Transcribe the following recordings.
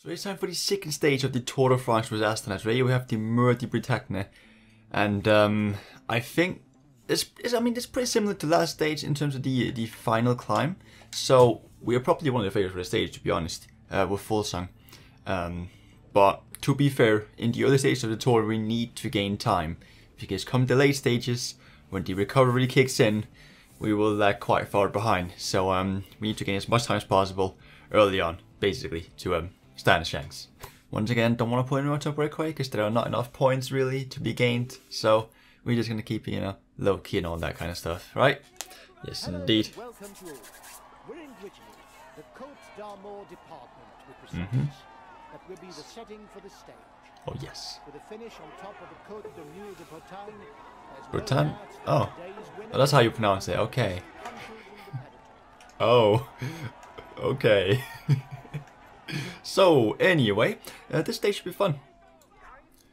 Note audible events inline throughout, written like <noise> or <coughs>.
So it's time for the second stage of the Tour de France with Astana. Today we have the Mur de Bretagne. And um, I think it's, it's, I mean, it's pretty similar to last stage in terms of the the final climb. So we are probably one of the favorites for the stage, to be honest, uh, with Fuglsang. Um, but to be fair, in the early stages of the tour, we need to gain time. Because come the late stages, when the recovery kicks in, we will lag quite far behind. So um, we need to gain as much time as possible early on, basically, to um, stand a chance. Once again, don't want to put anyone to breakaway because there are not enough points really to be gained. So we're just going to keep, you know, low key and all that kind of stuff, right? Yes, Hello, indeed. Welcome to all. We're in Brittany. The Côte d'Armor department to be precise. Mhm. That will be the setting for the stage. Oh, yes. With a finish on top of the Côte de Mur de Bretagne. there's no Bretagne? doubt Oh. Oh, that's how you pronounce it, okay. punches the competitor. Oh, <laughs> okay. <laughs> <coughs> so, anyway, uh, this day should be fun.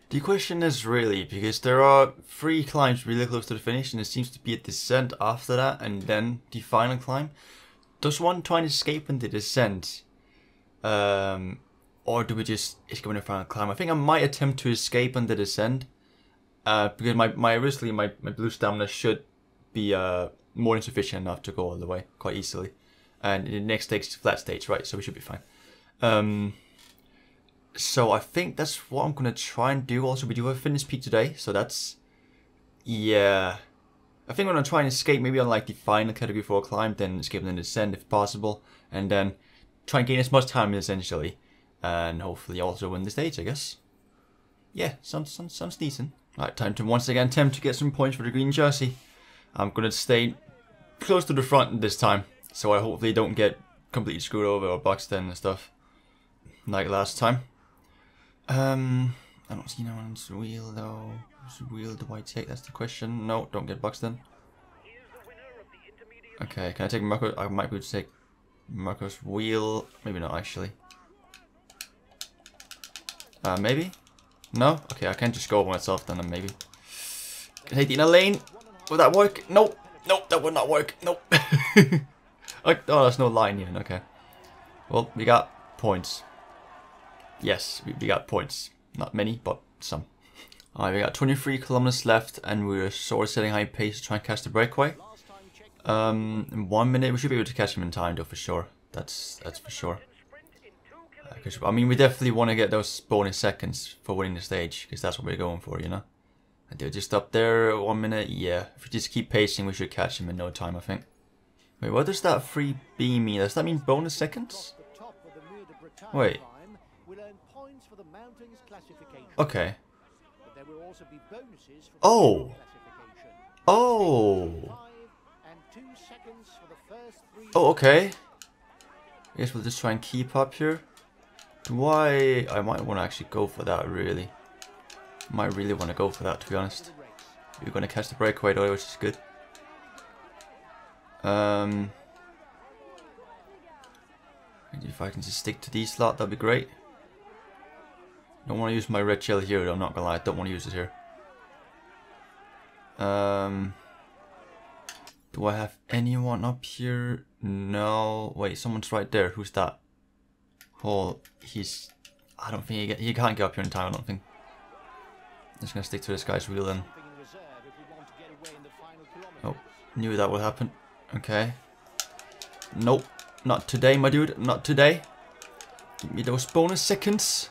The question is really, because there are three climbs really close to the finish, and it seems to be a descent after that, and then the final climb. Does one try and escape in the descent? Um, or do we just escape in the final climb? I think I might attempt to escape on the descent. Uh, because my, my originally my, my blue stamina should be uh, more than sufficient enough to go all the way quite easily. And the next stage is flat stage, right? So we should be fine. Um, so I think that's what I'm gonna try and do. Also, we do have fitness peak today, so that's yeah. I think I'm gonna try and escape maybe on like the final category four climb, then escape and the descent if possible, and then try and gain as much time essentially, and hopefully also win the stage. I guess. Yeah, sounds sounds, sounds decent. Right, time to once again attempt to get some points for the green jersey. I'm gonna stay close to the front this time, so I hopefully don't get completely screwed over or boxed in and stuff like last time. Um, I don't see no one's wheel though. Whose wheel do I take? That's the question. No, don't get in. Okay, can I take Marco? I might be able to take Marco's wheel. Maybe not actually. Uh, maybe? No? Okay, I can just go by myself then, maybe. Can I take the inner lane? Will that work? Nope. Nope, that would not work. Nope. <laughs> oh, there's no line even. Okay. Well, we got points. Yes, we, got points. Not many, but some. Alright, we got 23 kilometers left, and we're sort of setting high pace to try and catch the breakaway. Um, in one minute, we should be able to catch him in time, though, for sure. That's that's for sure. Uh, I mean, we definitely want to get those bonus seconds for winning the stage, because that's what we're going for, you know? And they're just up there, one minute, yeah. If we just keep pacing, we should catch him in no time, I think. Wait, what does that free B mean? Does that mean bonus seconds? Wait. climb will earn points for the mountains classification. Okay. But there will also be bonuses for Oh. Oh! Five and two seconds for the first three. Oh, okay. I guess we'll just try and keep up here. Do I... Might want to actually go for that, really. Might really want to go for that, to be honest. We're going to catch the breakaway, though, which is good. Um... If I can just stick to D slot, that'd be great. Don't want to use my red shell here, I'm not gonna lie. I don't want to use it here. Um... Do I have anyone up here? No. Wait, someone's right there. Who's that? Oh, he's... I don't think he, get, he can't get up here in time, I don't think. I'm Just gonna stick to this guy's wheel then. Oh, knew that would happen. Okay. Nope. Not today, my dude. Not today. Give me those bonus seconds.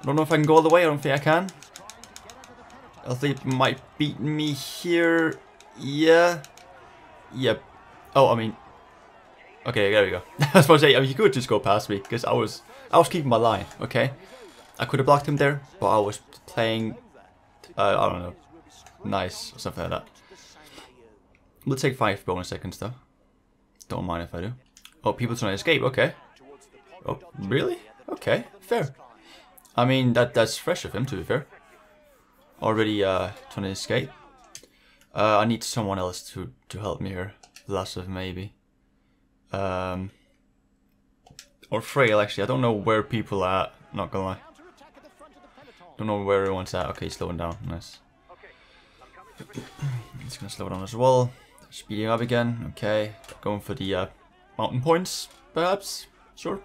I don't know if I can go all the way. I don't think I can. I think it might beat me here. Yeah. Yep. Oh, I mean. Okay, there we go. <laughs> I was supposed to say, I mean, he could just go past me because I was, I was keeping my line. Okay. I could have blocked him there, but I was playing. Uh, I don't know. Nice or something like that. We'll take five bonus seconds though. Don't mind if I do. Oh, people trying to escape. Okay. Oh, really? Okay, fair. I mean, that that's fresh of him, to be fair. Already uh, trying to escape. Uh, I need someone else to to help me here. Vlasov maybe. Um, or Fraile actually. I don't know where people are. Not gonna lie. Don't know where everyone's at. Okay, slowing down. Nice. <clears throat> It's gonna slow down as well. Speeding up again. Okay. Going for the uh, mountain points, perhaps. Sure.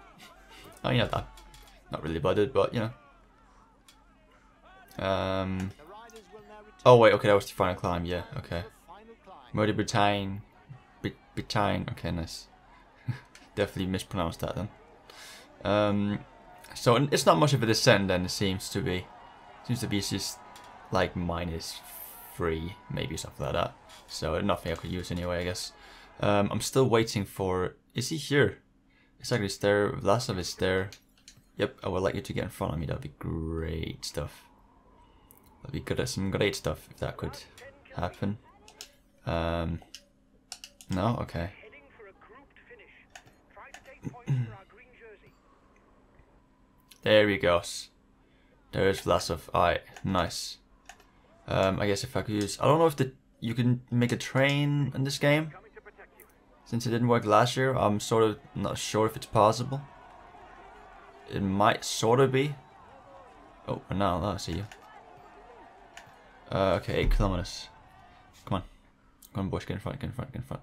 I mean, not that. Not really bothered, but you know. Um. Oh wait, okay, that was the final climb. Yeah, okay. Murder Britain. Britain. Okay, nice. <laughs> Definitely mispronounced that then. Um. So it's not much of a descent then. It seems to be. Seems to be just like minus three, maybe something like that. So nothing I could use anyway, I guess. Um, I'm still waiting for. Is he here? Exactly, is there. Vlasov is there. Yep, I would like you to get in front of me. That'd be great stuff. That'd be good. At some great stuff if that could happen. Um. No, okay. <clears throat> There he goes. There's Vlasov. Alright, nice. Um, I guess if I could use. I don't know if the you can make a train in this game. Coming to protect you. Since it didn't work last year, I'm sort of not sure if it's possible. It might sort of be. Oh, now I see you. Uh, okay, 8 kilometers. Come on. Come on, boys, get in front, get in front, get in front.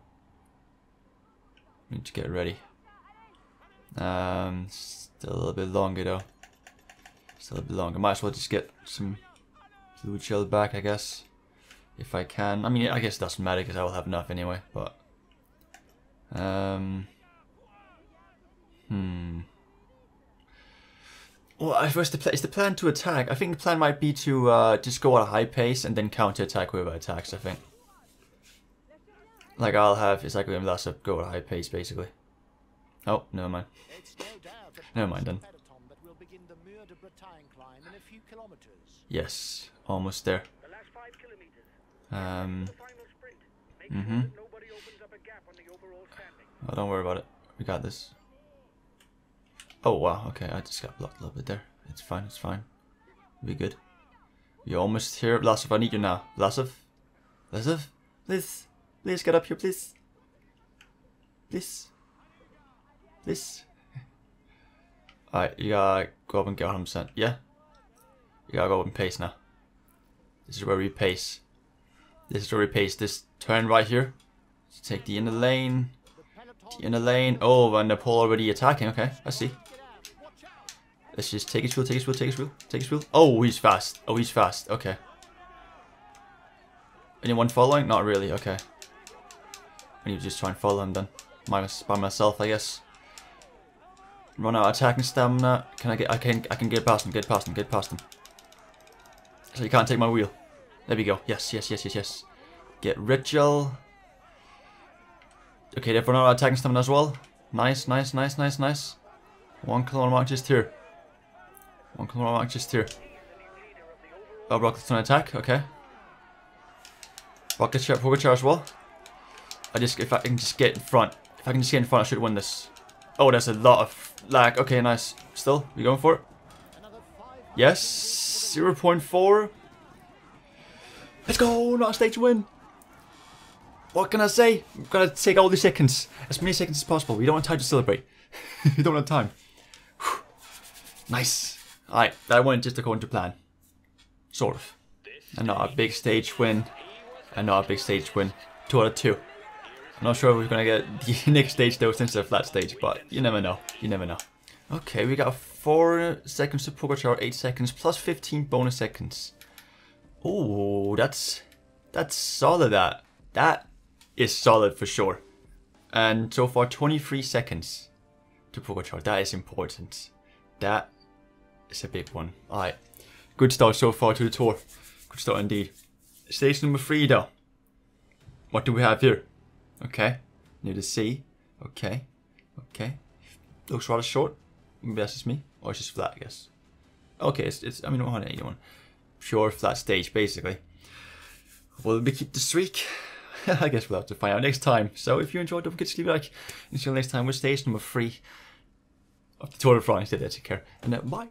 Need to get ready. Um, still a little bit longer though. Still a bit longer. Might as well just get some blue chill back, I guess. If I can. I mean, I guess it doesn't matter because I will have enough anyway, but. Um. Hmm. Well, I suppose the pla is the plan to attack. I think the plan might be to uh, just go at a high pace and then counter attack whoever attacks. I think. Like I'll have it's like Vlasov go at a high pace basically. Oh, never mind. It's no doubt a Never mind then. peloton that will begin the Oh, don't worry about it. We got this. Oh wow, okay, I just got blocked a little bit there. It's fine, it's fine. Be good. You're almost here. Vlasov, I need you now. Vlasov? Vlasov? Please. Please get up here, please. Please. Please. Alright, you gotta go up and get 100%. Yeah? You gotta go up and pace now. This is where we pace. This is where we pace. This turn right here. Take the inner lane. The peloton In the lane. Oh, and pole already attacking. Okay, I see. Let's just take his wheel, take his wheel, take his wheel, take his wheel. Oh, he's fast. Oh, he's fast. Okay. Anyone following? Not really. Okay. I need to just try and follow him then. By myself, I guess. Run out attacking stamina. Can I get? I can. I can get past him. Get past him. Get past him. So you can't take my wheel. There we go. Yes, yes, yes, yes, yes. Get ritual. Okay, out of attacking stamina as well. Nice, nice, nice, nice, nice. One kilometer mark just here. One kilometer mark just here. Oh, Rocket's on attack. Okay. Rocket ship Pogacar as well. I just if I can just get in front. If I can just get in front, I should win this. Oh, there's a lot of lag. Okay, nice. Still, we going for it? Yes. 0.4. Let's go. Not a stage win. What can I say? We've got to take all the seconds. As many seconds as possible. We don't have time to celebrate. <laughs> we don't have time. Whew. Nice. Alright, that went just according to plan. Sort of. And not a big stage win. And not a big stage win. Two out of two. I'm not sure if we're going to get <laughs> the next stage though since it's a flat stage, but you never know. You never know. Okay, we got 4 seconds to Pogacar, 8 seconds, plus 15 bonus seconds. Oh, that's that's solid that. That is solid for sure. And so far 23 seconds to Pogacar. That is important. That is a big one. Alright. Good start so far to the tour. Good start indeed. Stage number 3 though. What do we have here? Okay. Near the sea. Okay. Okay. Looks rather short. Maybe that's just me. Or it's just flat, I guess. Okay, it's, it's I mean 181. Pure flat stage, basically. Will we keep the streak? <laughs> I guess we'll have to find out next time. So if you enjoyed, don't forget to leave a like. Until next time we're stage number three of the Tour de France. Take care. And uh, bye.